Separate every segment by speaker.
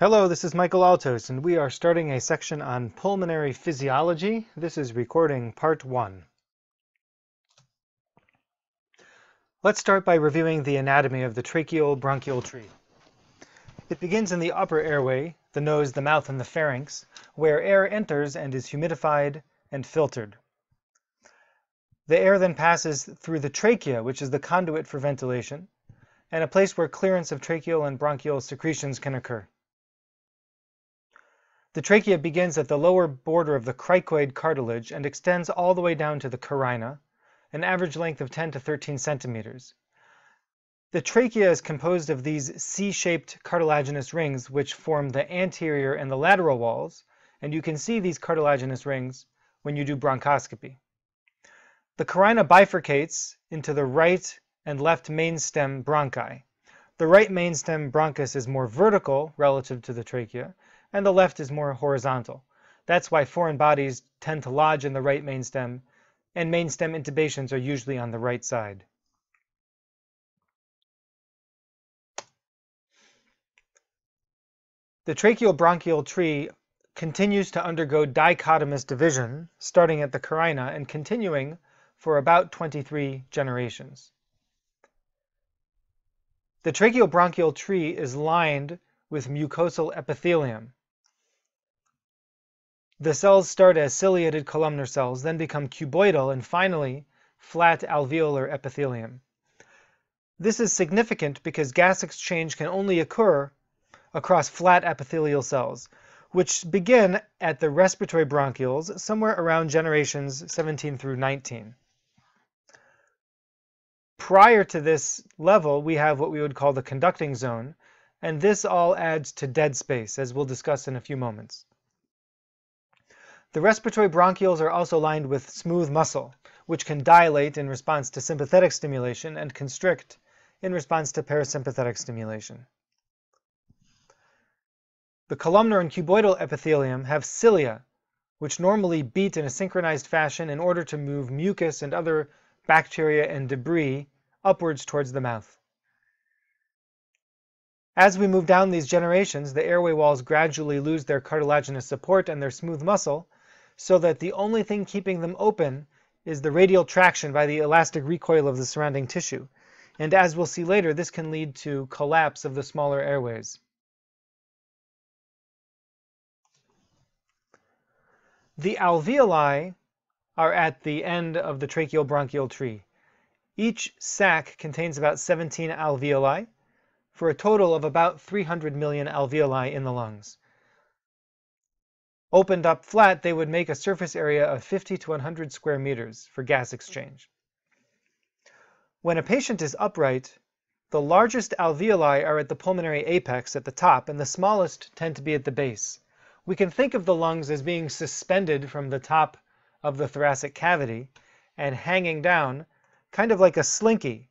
Speaker 1: Hello, this is Michael Altose, and we are starting a section on pulmonary physiology. This is recording part one. Let's start by reviewing the anatomy of the tracheobronchial tree. It begins in the upper airway, the nose, the mouth, and the pharynx, where air enters and is humidified and filtered. The air then passes through the trachea, which is the conduit for ventilation, and a place where clearance of tracheal and bronchial secretions can occur. The trachea begins at the lower border of the cricoid cartilage and extends all the way down to the carina, an average length of 10 to 13 centimeters. The trachea is composed of these C-shaped cartilaginous rings which form the anterior and the lateral walls, and you can see these cartilaginous rings when you do bronchoscopy. The carina bifurcates into the right and left mainstem bronchi. The right mainstem bronchus is more vertical relative to the trachea, and the left is more horizontal. That's why foreign bodies tend to lodge in the right mainstem, and mainstem intubations are usually on the right side. The tracheobronchial tree continues to undergo dichotomous division, starting at the carina and continuing for about 23 generations. The tracheobronchial tree is lined with mucosal epithelium. The cells start as ciliated columnar cells, then become cuboidal, and finally flat alveolar epithelium. This is significant because gas exchange can only occur across flat epithelial cells, which begin at the respiratory bronchioles somewhere around generations 17 through 19. Prior to this level, we have what we would call the conducting zone, and this all adds to dead space, as we'll discuss in a few moments. The respiratory bronchioles are also lined with smooth muscle, which can dilate in response to sympathetic stimulation and constrict in response to parasympathetic stimulation. The columnar and cuboidal epithelium have cilia, which normally beat in a synchronized fashion in order to move mucus and other bacteria and debris upwards towards the mouth. As we move down these generations, the airway walls gradually lose their cartilaginous support and their smooth muscle, so that the only thing keeping them open is the radial traction by the elastic recoil of the surrounding tissue. And as we'll see later, this can lead to collapse of the smaller airways. The alveoli are at the end of the tracheobronchial tree. Each sac contains about 17 alveoli, for a total of about 300 million alveoli in the lungs. Opened up flat, they would make a surface area of 50 to 100 square meters for gas exchange. When a patient is upright, the largest alveoli are at the pulmonary apex at the top, and the smallest tend to be at the base. We can think of the lungs as being suspended from the top of the thoracic cavity and hanging down, kind of like a slinky,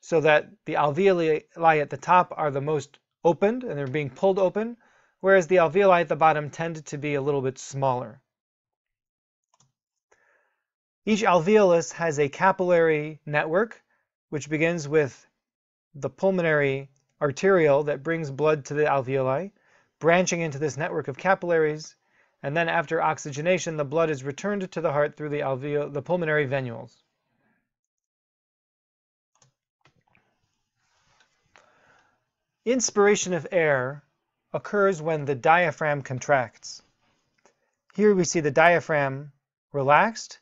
Speaker 1: so that the alveoli at the top are the most opened and they're being pulled open, whereas the alveoli at the bottom tend to be a little bit smaller. Each alveolus has a capillary network, which begins with the pulmonary arteriole that brings blood to the alveoli, branching into this network of capillaries, and then after oxygenation, the blood is returned to the heart through the, the pulmonary venules. Inspiration of air occurs when the diaphragm contracts. Here we see the diaphragm relaxed,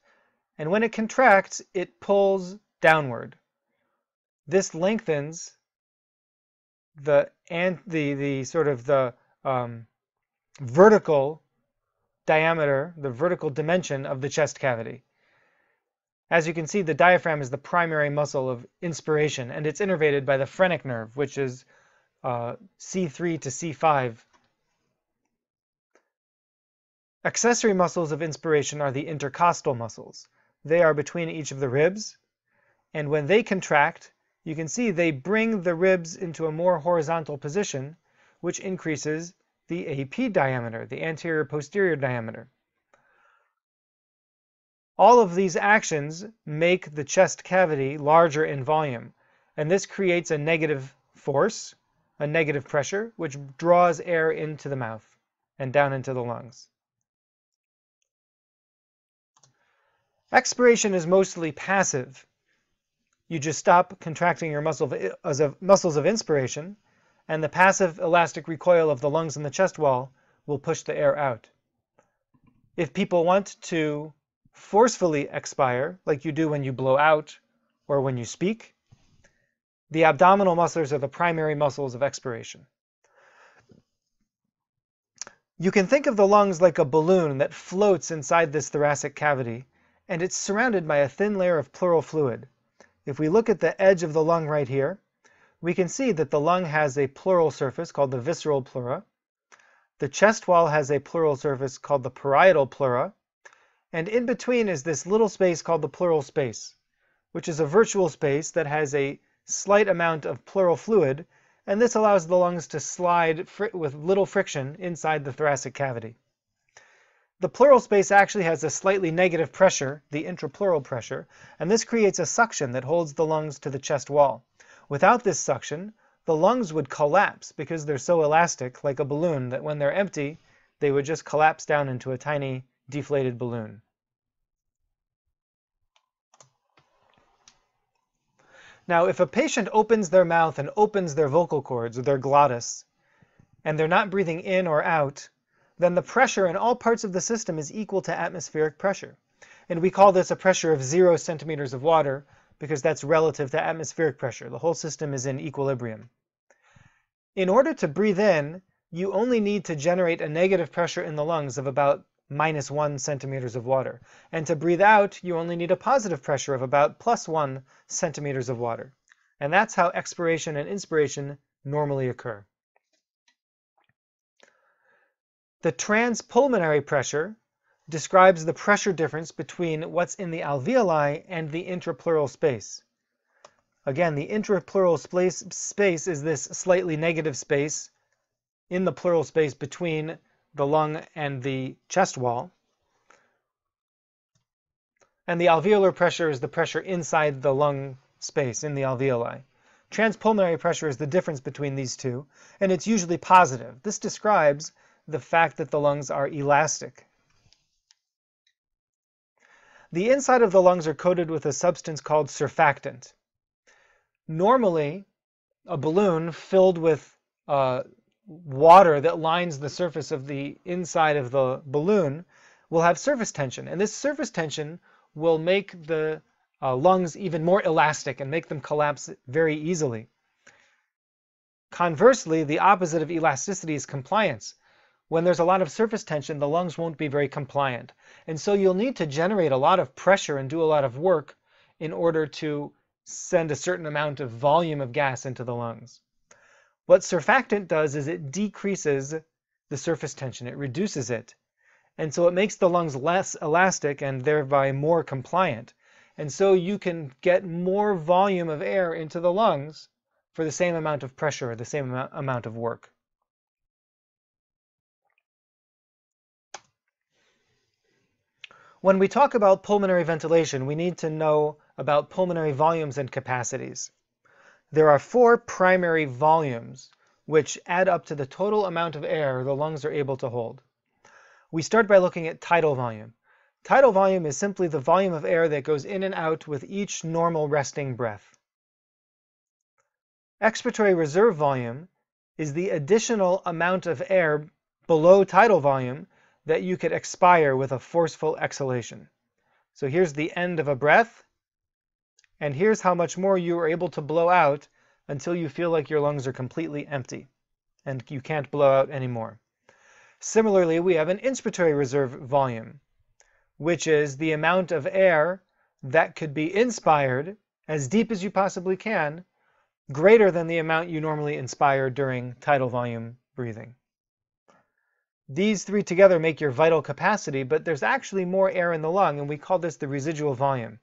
Speaker 1: and when it contracts, it pulls downward. This lengthens the and the the sort of the um, vertical diameter, the vertical dimension of the chest cavity. As you can see, the diaphragm is the primary muscle of inspiration, and it's innervated by the phrenic nerve, which is uh, C3 to C5. Accessory muscles of inspiration are the intercostal muscles. They are between each of the ribs, and when they contract, you can see they bring the ribs into a more horizontal position, which increases the AP diameter, the anterior posterior diameter. All of these actions make the chest cavity larger in volume, and this creates a negative force a negative pressure, which draws air into the mouth and down into the lungs. Expiration is mostly passive. You just stop contracting your muscle of, muscles of inspiration, and the passive elastic recoil of the lungs and the chest wall will push the air out. If people want to forcefully expire, like you do when you blow out or when you speak, the abdominal muscles are the primary muscles of expiration. You can think of the lungs like a balloon that floats inside this thoracic cavity, and it's surrounded by a thin layer of pleural fluid. If we look at the edge of the lung right here, we can see that the lung has a pleural surface called the visceral pleura. The chest wall has a pleural surface called the parietal pleura. And in between is this little space called the pleural space, which is a virtual space that has a slight amount of pleural fluid, and this allows the lungs to slide with little friction inside the thoracic cavity. The pleural space actually has a slightly negative pressure, the intrapleural pressure, and this creates a suction that holds the lungs to the chest wall. Without this suction, the lungs would collapse because they're so elastic, like a balloon, that when they're empty, they would just collapse down into a tiny deflated balloon. Now, if a patient opens their mouth and opens their vocal cords or their glottis, and they're not breathing in or out, then the pressure in all parts of the system is equal to atmospheric pressure. And we call this a pressure of zero centimeters of water because that's relative to atmospheric pressure. The whole system is in equilibrium. In order to breathe in, you only need to generate a negative pressure in the lungs of about minus one centimeters of water. And to breathe out, you only need a positive pressure of about plus one centimeters of water. And that's how expiration and inspiration normally occur. The transpulmonary pressure describes the pressure difference between what's in the alveoli and the intrapleural space. Again, the intrapleural space, space is this slightly negative space in the pleural space between the lung and the chest wall. And the alveolar pressure is the pressure inside the lung space in the alveoli. Transpulmonary pressure is the difference between these two, and it's usually positive. This describes the fact that the lungs are elastic. The inside of the lungs are coated with a substance called surfactant. Normally, a balloon filled with uh, water that lines the surface of the inside of the balloon will have surface tension. And this surface tension will make the uh, lungs even more elastic and make them collapse very easily. Conversely, the opposite of elasticity is compliance. When there's a lot of surface tension, the lungs won't be very compliant. And so you'll need to generate a lot of pressure and do a lot of work in order to send a certain amount of volume of gas into the lungs. What surfactant does is it decreases the surface tension, it reduces it. And so it makes the lungs less elastic and thereby more compliant. And so you can get more volume of air into the lungs for the same amount of pressure, or the same amount of work. When we talk about pulmonary ventilation, we need to know about pulmonary volumes and capacities. There are four primary volumes which add up to the total amount of air the lungs are able to hold. We start by looking at tidal volume. Tidal volume is simply the volume of air that goes in and out with each normal resting breath. Expiratory reserve volume is the additional amount of air below tidal volume that you could expire with a forceful exhalation. So here's the end of a breath, and here's how much more you are able to blow out until you feel like your lungs are completely empty and you can't blow out anymore. Similarly, we have an inspiratory reserve volume, which is the amount of air that could be inspired as deep as you possibly can, greater than the amount you normally inspire during tidal volume breathing. These three together make your vital capacity, but there's actually more air in the lung, and we call this the residual volume.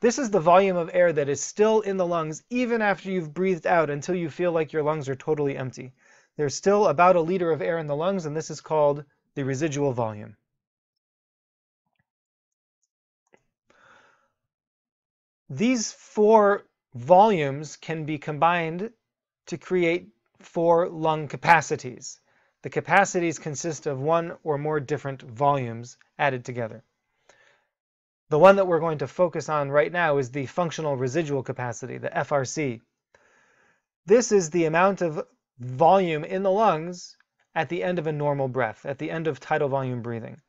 Speaker 1: This is the volume of air that is still in the lungs even after you've breathed out until you feel like your lungs are totally empty. There's still about a liter of air in the lungs, and this is called the residual volume. These four volumes can be combined to create four lung capacities. The capacities consist of one or more different volumes added together. The one that we're going to focus on right now is the functional residual capacity, the FRC. This is the amount of volume in the lungs at the end of a normal breath, at the end of tidal volume breathing.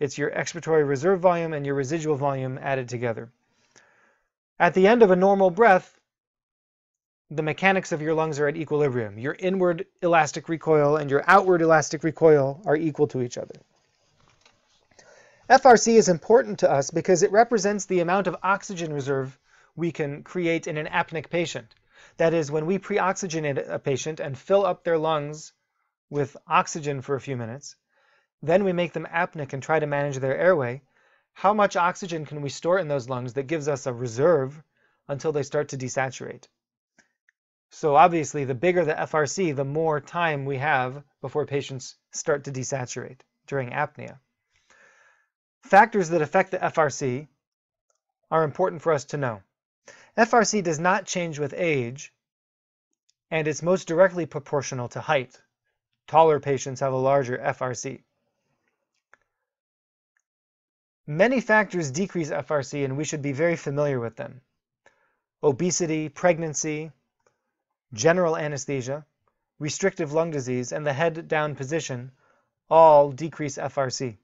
Speaker 1: It's your expiratory reserve volume and your residual volume added together. At the end of a normal breath, the mechanics of your lungs are at equilibrium. Your inward elastic recoil and your outward elastic recoil are equal to each other. FRC is important to us because it represents the amount of oxygen reserve we can create in an apneic patient. That is, when we pre-oxygenate a patient and fill up their lungs with oxygen for a few minutes, then we make them apneic and try to manage their airway, how much oxygen can we store in those lungs that gives us a reserve until they start to desaturate? So obviously, the bigger the FRC, the more time we have before patients start to desaturate during apnea. Factors that affect the FRC are important for us to know. FRC does not change with age, and it's most directly proportional to height. Taller patients have a larger FRC. Many factors decrease FRC, and we should be very familiar with them. Obesity, pregnancy, general anesthesia, restrictive lung disease, and the head down position all decrease FRC.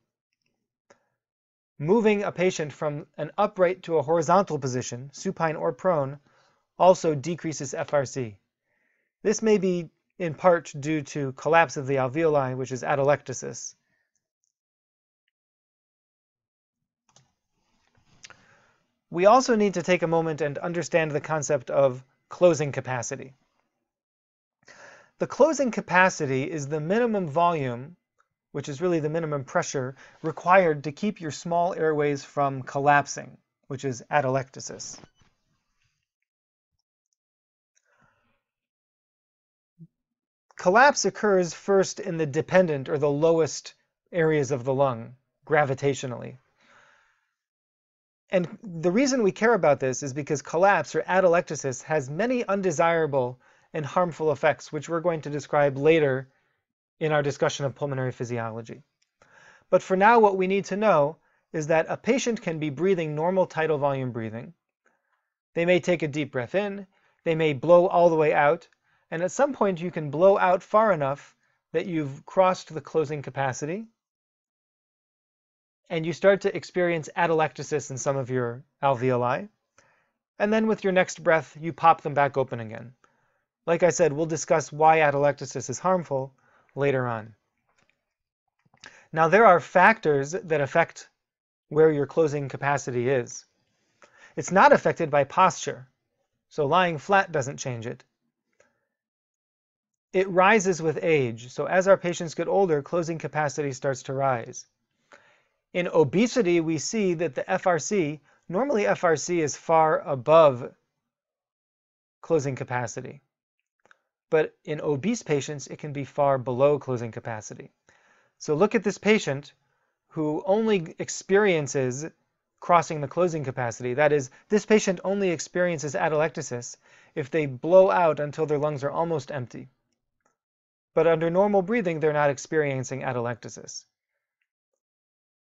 Speaker 1: Moving a patient from an upright to a horizontal position, supine or prone, also decreases FRC. This may be in part due to collapse of the alveoli, which is atelectasis. We also need to take a moment and understand the concept of closing capacity. The closing capacity is the minimum volume, which is really the minimum pressure, required to keep your small airways from collapsing, which is atelectasis. Collapse occurs first in the dependent or the lowest areas of the lung, gravitationally. And the reason we care about this is because collapse or atelectasis has many undesirable and harmful effects, which we're going to describe later in our discussion of pulmonary physiology. But for now, what we need to know is that a patient can be breathing normal tidal volume breathing. They may take a deep breath in, they may blow all the way out, and at some point you can blow out far enough that you've crossed the closing capacity, and you start to experience atelectasis in some of your alveoli. And then with your next breath, you pop them back open again. Like I said, we'll discuss why atelectasis is harmful later on. Now, there are factors that affect where your closing capacity is. It's not affected by posture, so lying flat doesn't change it. It rises with age, so as our patients get older, closing capacity starts to rise. In obesity, we see that the FRC, normally FRC is far above closing capacity but in obese patients, it can be far below closing capacity. So look at this patient who only experiences crossing the closing capacity. That is, this patient only experiences atelectasis if they blow out until their lungs are almost empty. But under normal breathing, they're not experiencing atelectasis.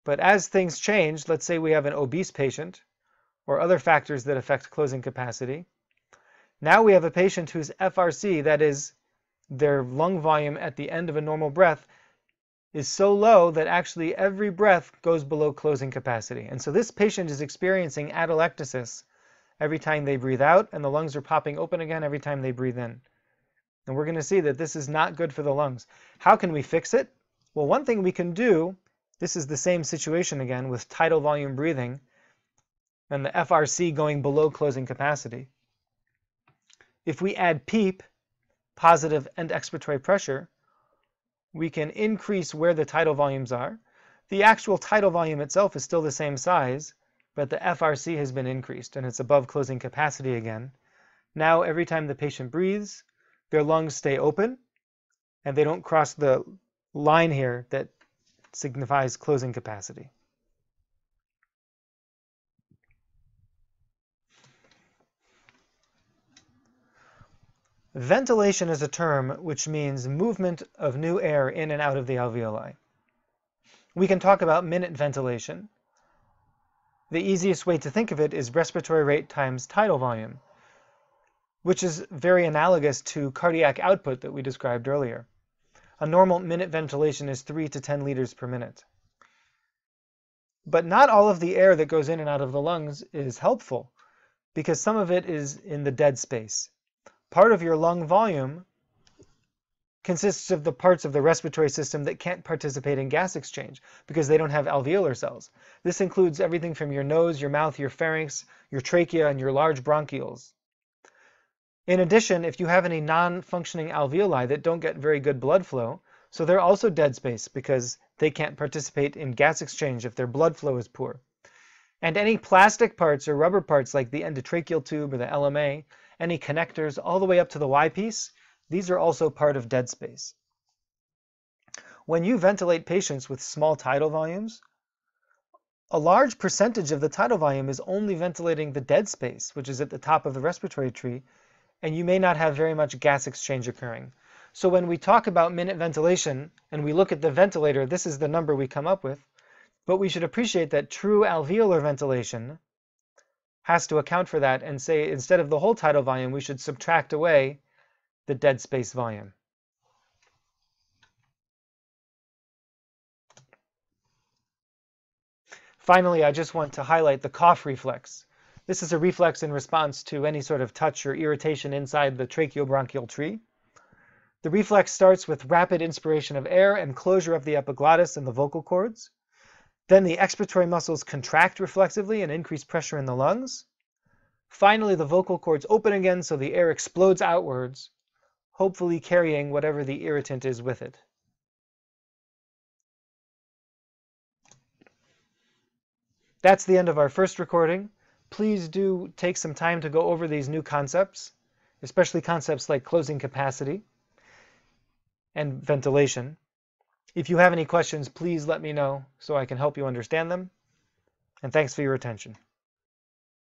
Speaker 1: But as things change, let's say we have an obese patient or other factors that affect closing capacity, now we have a patient whose FRC, that is their lung volume at the end of a normal breath, is so low that actually every breath goes below closing capacity. And so this patient is experiencing atelectasis every time they breathe out, and the lungs are popping open again every time they breathe in. And we're going to see that this is not good for the lungs. How can we fix it? Well, one thing we can do, this is the same situation again with tidal volume breathing and the FRC going below closing capacity. If we add PEEP, positive end expiratory pressure, we can increase where the tidal volumes are. The actual tidal volume itself is still the same size, but the FRC has been increased and it's above closing capacity again. Now every time the patient breathes, their lungs stay open and they don't cross the line here that signifies closing capacity. Ventilation is a term which means movement of new air in and out of the alveoli. We can talk about minute ventilation. The easiest way to think of it is respiratory rate times tidal volume, which is very analogous to cardiac output that we described earlier. A normal minute ventilation is 3 to 10 liters per minute. But not all of the air that goes in and out of the lungs is helpful because some of it is in the dead space. Part of your lung volume consists of the parts of the respiratory system that can't participate in gas exchange because they don't have alveolar cells. This includes everything from your nose, your mouth, your pharynx, your trachea, and your large bronchioles. In addition, if you have any non-functioning alveoli that don't get very good blood flow, so they're also dead space because they can't participate in gas exchange if their blood flow is poor. And any plastic parts or rubber parts like the endotracheal tube or the LMA, any connectors all the way up to the Y piece, these are also part of dead space. When you ventilate patients with small tidal volumes, a large percentage of the tidal volume is only ventilating the dead space, which is at the top of the respiratory tree, and you may not have very much gas exchange occurring. So when we talk about minute ventilation and we look at the ventilator, this is the number we come up with. But we should appreciate that true alveolar ventilation has to account for that and say instead of the whole tidal volume, we should subtract away the dead space volume. Finally, I just want to highlight the cough reflex. This is a reflex in response to any sort of touch or irritation inside the tracheobronchial tree. The reflex starts with rapid inspiration of air and closure of the epiglottis and the vocal cords. Then the expiratory muscles contract reflexively and increase pressure in the lungs. Finally, the vocal cords open again so the air explodes outwards, hopefully carrying whatever the irritant is with it. That's the end of our first recording please do take some time to go over these new concepts, especially concepts like closing capacity and ventilation. If you have any questions, please let me know so I can help you understand them. And thanks for your attention.